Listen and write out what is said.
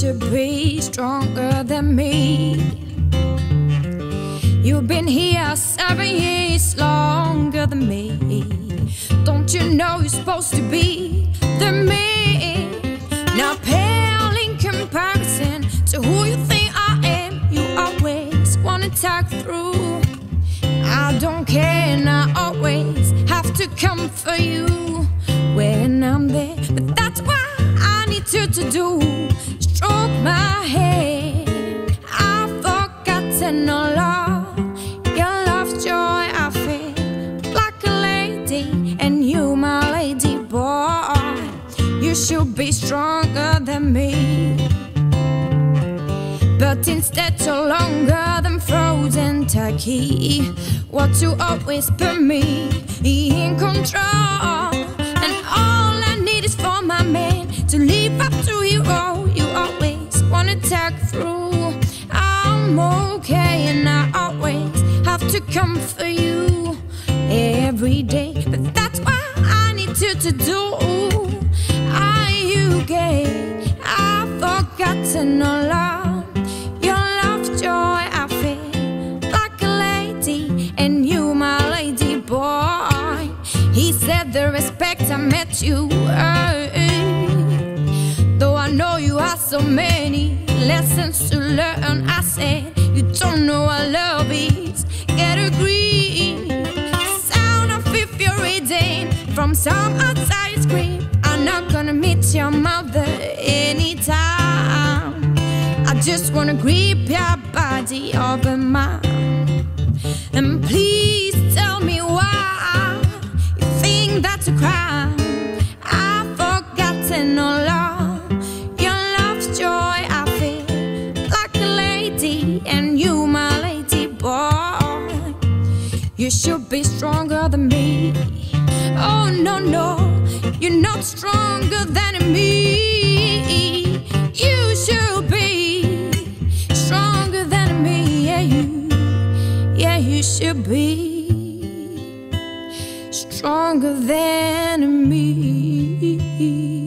should be stronger than me. You've been here seven years longer than me. Don't you know you're supposed to be the me? Now pale in comparison to who you think I am. You always wanna talk through. I don't care, and I always have to come for you when I'm there. But that's why I need you to do. My. I've forgotten all your joy. I feel like a lady, and you, my lady boy. You should be stronger than me. But instead, you're longer than frozen turkey. What you always put me in control. And all I need is for my man to live up come for you every day. But that's why I need you to do. Are you gay? I've forgotten all of your love's joy. I feel like a lady, and you, my lady boy. He said the respect I met you earned. Though I know you have so many lessons to learn, I said you don't know from some outside screen. I'm not gonna meet your mother anytime. I just wanna grip your body over mine. And please tell me why you think that's a crime. I've forgotten all of your love's joy. I feel like a lady, and you, my lady boy. You should be stronger than me. No, no, you're not stronger than me. You should be stronger than me. Yeah, you, yeah, you should be stronger than me.